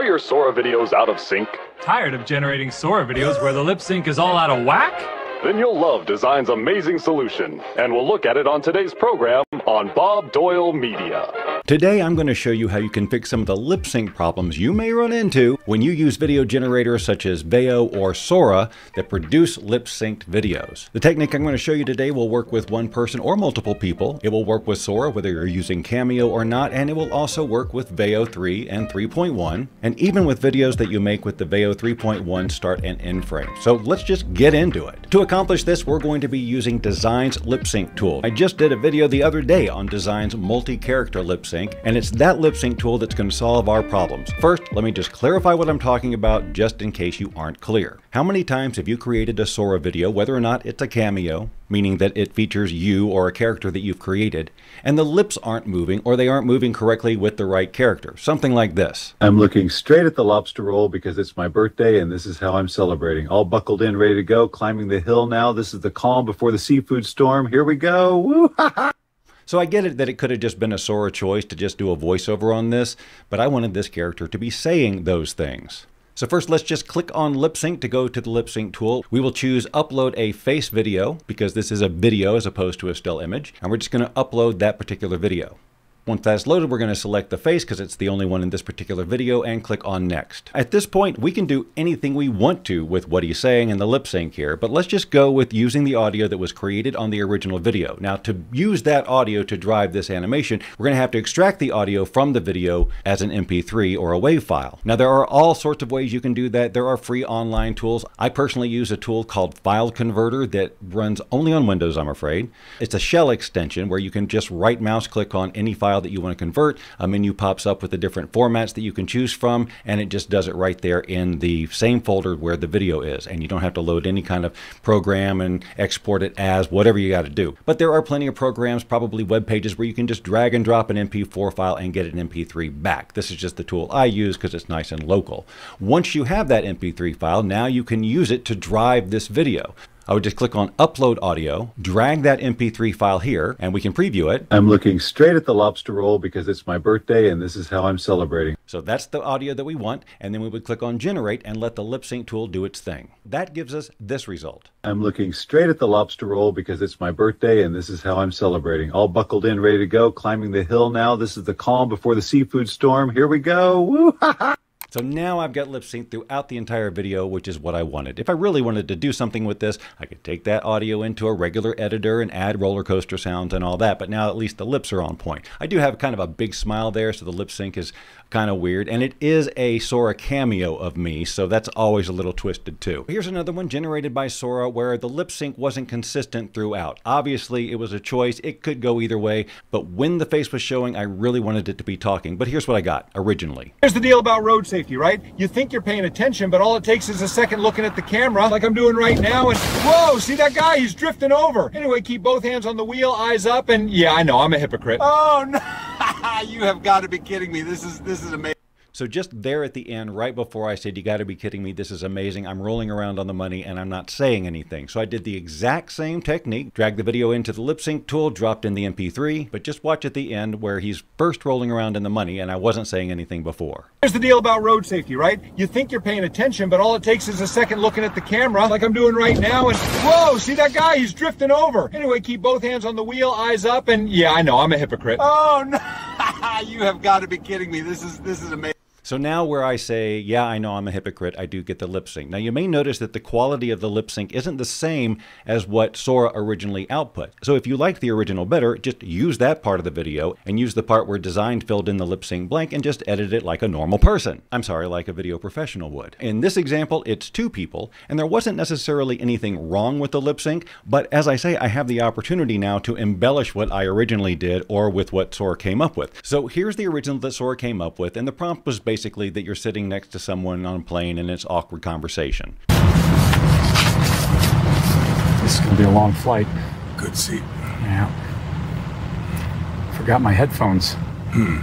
Are your Sora videos out of sync? Tired of generating Sora videos where the lip sync is all out of whack? Then you'll love Dzine's amazing solution, and we'll look at it on today's program on Bob Doyle Media. Today I'm going to show you how you can fix some of the lip sync problems you may run into when you use video generators such as Veo or Sora that produce lip synced videos. The technique I'm going to show you today will work with one person or multiple people. It will work with Sora whether you're using Cameo or not, and it will also work with Veo 3 and 3.1, and even with videos that you make with the Veo 3.1 start and end frame. So let's just get into it. To accomplish this, we're going to be using Dzine's lip sync tool. I just did a video the other day on Dzine's multi-character lip sync, and it's that lip sync tool that's going to solve our problems. First, let me just clarify what I'm talking about just in case you aren't clear. How many times have you created a Sora video, whether or not it's a cameo, meaning that it features you or a character that you've created, and the lips aren't moving or they aren't moving correctly with the right character? Something like this. I'm looking straight at the lobster roll because it's my birthday and this is how I'm celebrating. All buckled in, ready to go, climbing the hill now. This is the calm before the seafood storm. Here we go. Woo! So I get it that it could have just been a Sora choice to just do a voiceover on this, but I wanted this character to be saying those things. So first let's just click on lip sync to go to the lip sync tool. We will choose upload a face video because this is a video as opposed to a still image. And we're just going to upload that particular video. Once that's loaded, we're going to select the face because it's the only one in this particular video and click on next. At this point, we can do anything we want to with what he's saying in the lip sync here, but let's just go with using the audio that was created on the original video. Now to use that audio to drive this animation, we're going to have to extract the audio from the video as an MP3 or a WAV file. Now there are all sorts of ways you can do that. There are free online tools. I personally use a tool called File Converter that runs only on Windows, I'm afraid. It's a shell extension where you can just right mouse click on any file file that you want to convert, a menu pops up with the different formats that you can choose from, and it just does it right there in the same folder where the video is. And you don't have to load any kind of program and export it as whatever you got to do. But there are plenty of programs, probably web pages, where you can just drag and drop an MP4 file and get an MP3 back. This is just the tool I use because it's nice and local. Once you have that MP3 file, now you can use it to drive this video. I would just click on upload audio, drag that MP3 file here, and we can preview it. I'm looking straight at the lobster roll because it's my birthday and this is how I'm celebrating. So that's the audio that we want, and then we would click on generate and let the lip sync tool do its thing. That gives us this result. I'm looking straight at the lobster roll because it's my birthday and this is how I'm celebrating. All buckled in, ready to go, climbing the hill now. This is the calm before the seafood storm. Here we go. Woo! So now I've got lip sync throughout the entire video, which is what I wanted. If I really wanted to do something with this, I could take that audio into a regular editor and add roller coaster sounds and all that, but now at least the lips are on point. I do have kind of a big smile there, so the lip sync is kind of weird, and it is a Sora cameo of me, so that's always a little twisted too. Here's another one generated by Sora where the lip sync wasn't consistent throughout. Obviously, it was a choice. It could go either way, but when the face was showing, I really wanted it to be talking. But here's what I got originally. Here's the deal about road safety, right? You think you're paying attention, but all it takes is a second looking at the camera, like I'm doing right now, and whoa, see that guy? He's drifting over. Anyway, keep both hands on the wheel, eyes up, and yeah, I know, I'm a hypocrite. Oh, no. you have got to be kidding me. This is this is amazing. So just there at the end, right before I said, you got to be kidding me, this is amazing, I'm rolling around on the money and I'm not saying anything. So I did the exact same technique, dragged the video into the lip sync tool, dropped in the MP3, but just watch at the end where he's first rolling around in the money and I wasn't saying anything before. Here's the deal about road safety, right? You think you're paying attention, but all it takes is a second looking at the camera, like I'm doing right now, and whoa, see that guy? He's drifting over. Anyway, keep both hands on the wheel, eyes up, and yeah, I know, I'm a hypocrite. Oh, no. you have got to be kidding me. This is this is amazing. So now where I say, yeah, I know I'm a hypocrite, I do get the lip sync. Now you may notice that the quality of the lip sync isn't the same as what Sora originally output. So if you like the original better, just use that part of the video and use the part where Dzine filled in the lip sync blank and just edit it like a normal person. I'm sorry, like a video professional would. In this example, it's two people, and there wasn't necessarily anything wrong with the lip sync, but as I say, I have the opportunity now to embellish what I originally did or with what Sora came up with. So here's the original that Sora came up with, and the prompt was basically basically that you're sitting next to someone on a plane and it's awkward conversation. This is going to be a long flight. Good seat. Yeah. Forgot my headphones. Hmm.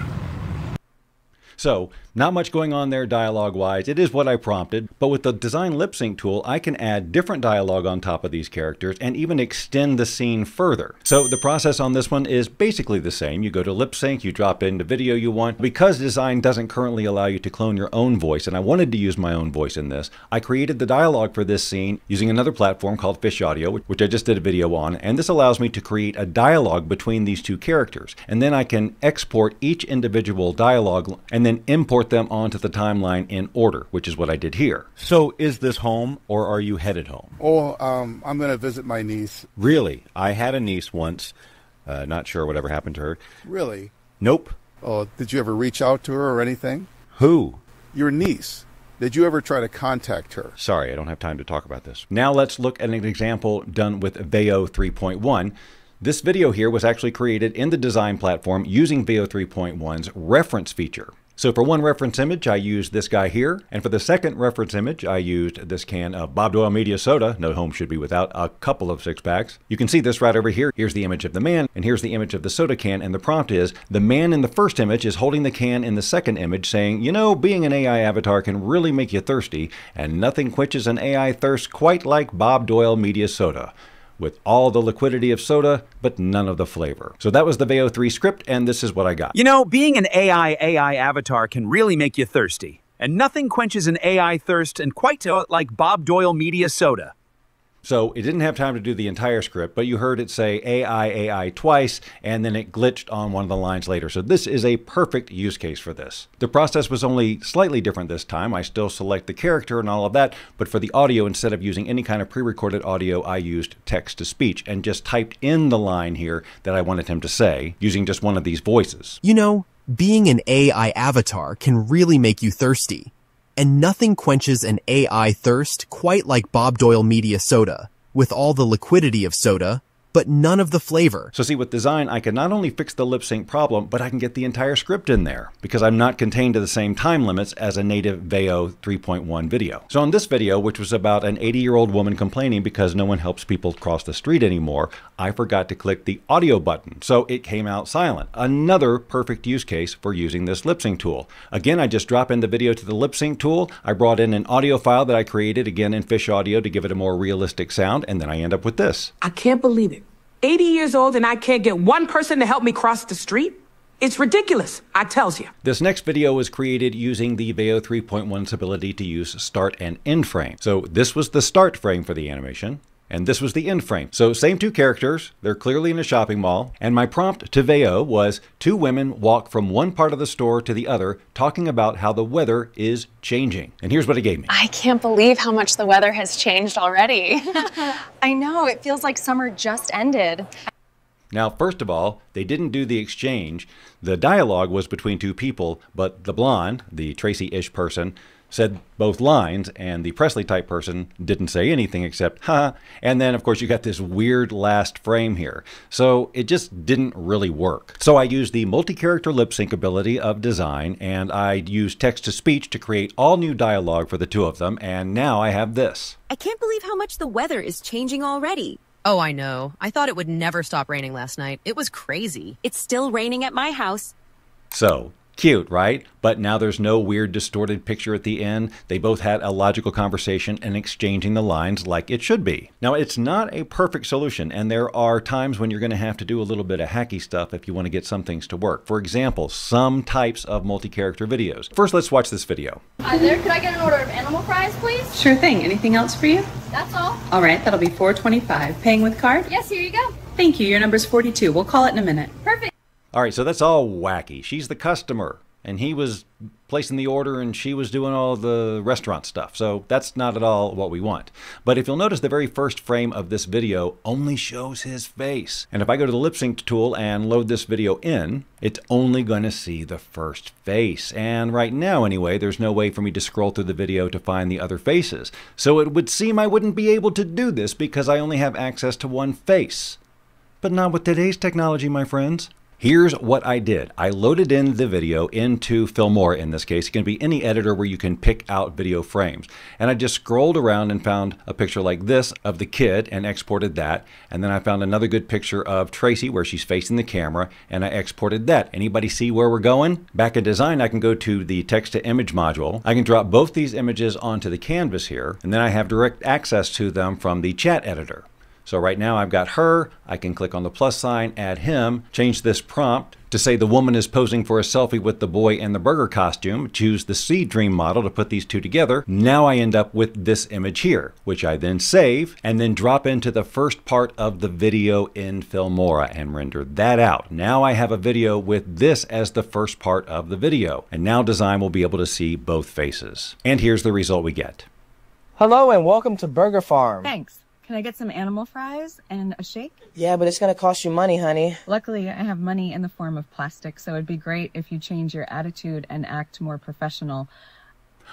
So Not much going on there dialogue wise. It is what I prompted, but with the Dzine lip sync tool, I can add different dialogue on top of these characters and even extend the scene further. So the process on this one is basically the same. You go to lip sync, you drop in the video you want. Because Dzine doesn't currently allow you to clone your own voice, and I wanted to use my own voice in this, I created the dialogue for this scene using another platform called Fish Audio, which I just did a video on, and this allows me to create a dialogue between these two characters. And then I can export each individual dialogue and then import them onto the timeline in order, which is what I did here. So, is this home or are you headed home? Oh, um, I'm going to visit my niece. Really? I had a niece once. Uh, not sure whatever happened to her. Really? Nope. Oh, did you ever reach out to her or anything? Who? Your niece. Did you ever try to contact her? Sorry, I don't have time to talk about this. Now let's look at an example done with Veo 3.1. This video here was actually created in the Dzine platform using Veo 3.1's reference feature. So for one reference image, I used this guy here. And for the second reference image, I used this can of Bob Doyle Media Soda. No home should be without a couple of six packs. You can see this right over here. Here's the image of the man, and here's the image of the soda can. And the prompt is the man in the first image is holding the can in the second image, saying, You know, being an AI avatar can really make you thirsty, and nothing quenches an AI thirst quite like Bob Doyle Media Soda with all the liquidity of soda, but none of the flavor. So that was the Veo 3 script, and this is what I got. You know, being an AI AI avatar can really make you thirsty. And nothing quenches an AI thirst and quite like Bob Doyle Media Soda. So it didn't have time to do the entire script, but you heard it say AI, AI twice, and then it glitched on one of the lines later. So this is a perfect use case for this. The process was only slightly different this time. I still select the character and all of that, but for the audio, instead of using any kind of pre-recorded audio, I used text to speech and just typed in the line here that I wanted him to say using just one of these voices. You know, being an AI avatar can really make you thirsty and nothing quenches an AI thirst quite like Bob Doyle Media Soda, with all the liquidity of soda, but none of the flavor. So see, with Dzine, I can not only fix the lip sync problem, but I can get the entire script in there because I'm not contained to the same time limits as a native Veo 3.1 video. So on this video, which was about an 80 year old woman complaining because no one helps people cross the street anymore, I forgot to click the audio button, so it came out silent. Another perfect use case for using this lip sync tool. Again, I just drop in the video to the lip sync tool. I brought in an audio file that I created again in Fish Audio to give it a more realistic sound, and then I end up with this. I can't believe it. 80 years old and I can't get one person to help me cross the street? It's ridiculous, I tells you. This next video was created using the Veo 3.1's ability to use start and end frame. So this was the start frame for the animation. And this was the end frame. So same two characters, they're clearly in a shopping mall. And my prompt to Veo was two women walk from one part of the store to the other, talking about how the weather is changing. And here's what it gave me. I can't believe how much the weather has changed already. I know, it feels like summer just ended. Now, first of all, they didn't do the exchange. The dialogue was between two people, but the blonde, the Tracy ish person, said both lines, and the Presley type person didn't say anything except, ha. And then, of course, you got this weird last frame here. So it just didn't really work. So I used the multi character lip sync ability of Dzine, and I used text to speech to create all new dialogue for the two of them, and now I have this. I can't believe how much the weather is changing already. Oh, I know. I thought it would never stop raining last night. It was crazy. It's still raining at my house. So, Cute, right? But now there's no weird distorted picture at the end. They both had a logical conversation and exchanging the lines like it should be. Now, it's not a perfect solution, and there are times when you're going to have to do a little bit of hacky stuff if you want to get some things to work. For example, some types of multi-character videos. First, let's watch this video. Hi there, could I get an order of animal fries, please? Sure thing. Anything else for you? That's all. All right, that'll be 425. Paying with card? Yes, here you go. Thank you. Your number's 42. We'll call it in a minute. Perfect. All right, so that's all wacky. She's the customer and he was placing the order and she was doing all the restaurant stuff. So that's not at all what we want. But if you'll notice, the very first frame of this video only shows his face. And if I go to the lip sync tool and load this video in, it's only going to see the first face. And right now, anyway, there's no way for me to scroll through the video to find the other faces. So it would seem I wouldn't be able to do this because I only have access to one face. But not with today's technology, my friends. Here's what I did. I loaded in the video into Filmora in this case. It can be any editor where you can pick out video frames. And I just scrolled around and found a picture like this of the kid and exported that. And then I found another good picture of Tracy where she's facing the camera and I exported that. Anybody see where we're going? Back in Dzine, I can go to the text to image module. I can drop both these images onto the canvas here and then I have direct access to them from the chat editor. So right now I've got her. I can click on the plus sign, add him, change this prompt to say the woman is posing for a selfie with the boy in the burger costume. Choose the Seedream model to put these two together. Now I end up with this image here, which I then save and then drop into the first part of the video in Filmora and render that out. Now I have a video with this as the first part of the video. And now Dzine will be able to see both faces. And here's the result we get. Hello and welcome to Burger Farm. Thanks. Can I get some animal fries and a shake? Yeah, but it's gonna cost you money, honey. Luckily, I have money in the form of plastic, so it'd be great if you change your attitude and act more professional.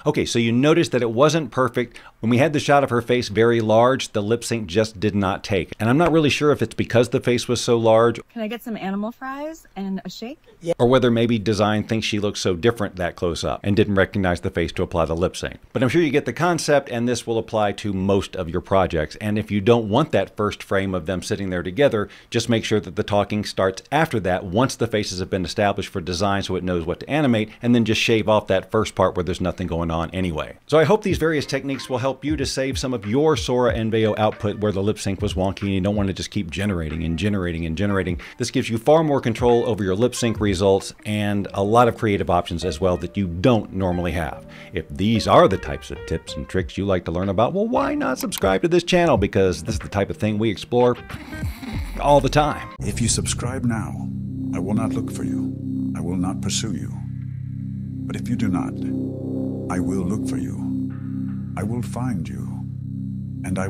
Okay, so you notice that it wasn't perfect. When we had the shot of her face very large, the lip sync just did not take. And I'm not really sure if it's because the face was so large. Can I get some animal fries and a shake? Yeah. Or whether maybe Dzine thinks she looks so different that close up and didn't recognize the face to apply the lip sync. But I'm sure you get the concept, and this will apply to most of your projects. And if you don't want that first frame of them sitting there together, just make sure that the talking starts after that once the faces have been established for Dzine so it knows what to animate, and then just shave off that first part where there's nothing going on anyway. So I hope these various techniques will help you to save some of your Sora and Veo output where the lip sync was wonky and you don't want to just keep generating and generating and generating. This gives you far more control over your lip sync results and a lot of creative options as well that you don't normally have. If these are the types of tips and tricks you like to learn about, well, why not subscribe to this channel? Because this is the type of thing we explore all the time. If you subscribe now, I will not look for you. I will not pursue you. But if you do not, I will look for you. I will find you. And I